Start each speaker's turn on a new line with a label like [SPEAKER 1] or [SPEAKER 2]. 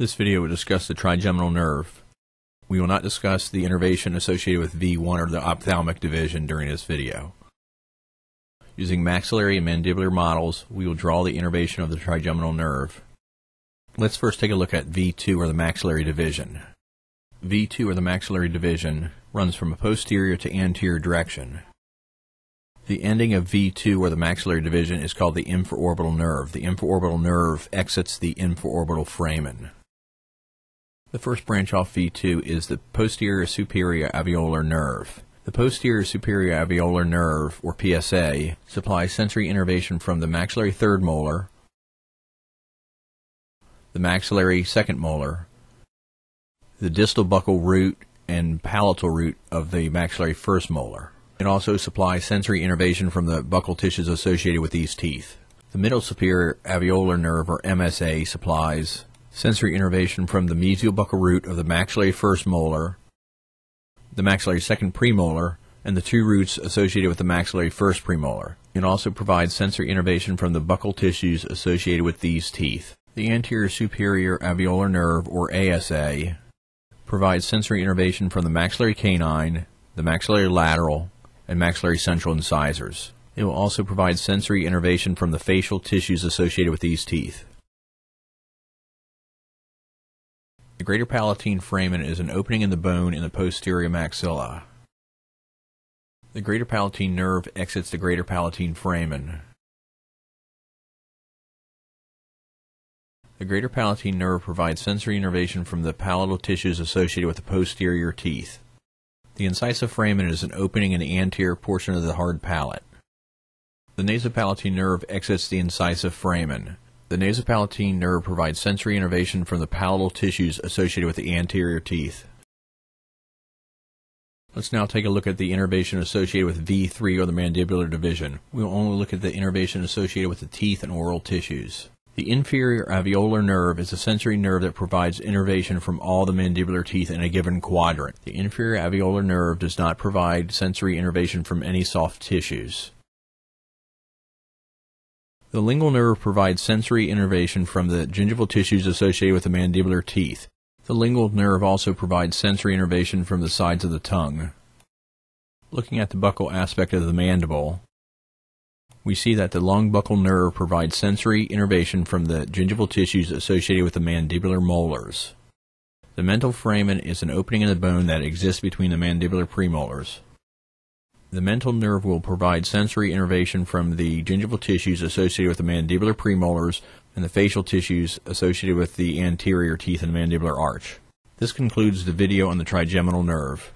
[SPEAKER 1] This video will discuss the trigeminal nerve. We will not discuss the innervation associated with V1 or the ophthalmic division during this video. Using maxillary and mandibular models, we will draw the innervation of the trigeminal nerve. Let's first take a look at V2 or the maxillary division. V2 or the maxillary division runs from a posterior to anterior direction. The ending of V2 or the maxillary division is called the infraorbital nerve. The infraorbital nerve exits the infraorbital foramen. The first branch off V2 is the posterior superior alveolar nerve. The posterior superior alveolar nerve, or PSA, supplies sensory innervation from the maxillary third molar, the maxillary second molar, the distal buccal root and palatal root of the maxillary first molar. It also supplies sensory innervation from the buccal tissues associated with these teeth. The middle superior alveolar nerve, or MSA, supplies sensory innervation from the mesial buccal root of the maxillary first molar, the maxillary second premolar, and the two roots associated with the maxillary first premolar. It also provides sensory innervation from the buccal tissues associated with these teeth. The anterior superior alveolar nerve, or ASA, provides sensory innervation from the maxillary canine, the maxillary lateral, and maxillary central incisors. It will also provide sensory innervation from the facial tissues associated with these teeth. The greater palatine foramen is an opening in the bone in the posterior maxilla. The greater palatine nerve exits the greater palatine foramen. The greater palatine nerve provides sensory innervation from the palatal tissues associated with the posterior teeth. The incisive foramen is an opening in the anterior portion of the hard palate. The nasopalatine nerve exits the incisive foramen. The nasopalatine nerve provides sensory innervation from the palatal tissues associated with the anterior teeth. Let's now take a look at the innervation associated with V3 or the mandibular division. We will only look at the innervation associated with the teeth and oral tissues. The inferior alveolar nerve is a sensory nerve that provides innervation from all the mandibular teeth in a given quadrant. The inferior alveolar nerve does not provide sensory innervation from any soft tissues. The lingual nerve provides sensory innervation from the gingival tissues associated with the mandibular teeth. The lingual nerve also provides sensory innervation from the sides of the tongue. Looking at the buccal aspect of the mandible, we see that the long buccal nerve provides sensory innervation from the gingival tissues associated with the mandibular molars. The mental foramen is an opening in the bone that exists between the mandibular premolars. The mental nerve will provide sensory innervation from the gingival tissues associated with the mandibular premolars and the facial tissues associated with the anterior teeth and mandibular arch. This concludes the video on the trigeminal nerve.